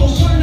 Oh,